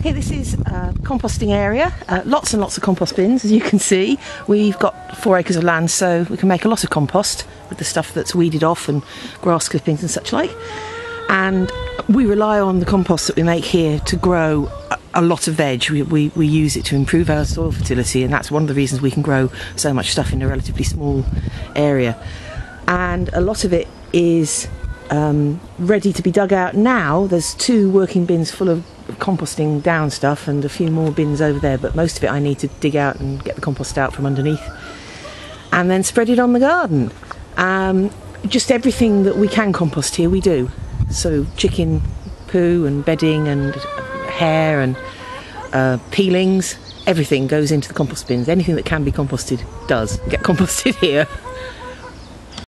Okay, this is a composting area. Uh, lots and lots of compost bins, as you can see. We've got four acres of land, so we can make a lot of compost with the stuff that's weeded off and grass clippings and such like. And we rely on the compost that we make here to grow a, a lot of veg. We, we, we use it to improve our soil fertility, and that's one of the reasons we can grow so much stuff in a relatively small area. And a lot of it is um, ready to be dug out now. There's two working bins full of composting down stuff and a few more bins over there, but most of it I need to dig out and get the compost out from underneath and then spread it on the garden. Um, just everything that we can compost here, we do. So, chicken poo and bedding and hair and uh, peelings, everything goes into the compost bins. Anything that can be composted does get composted here.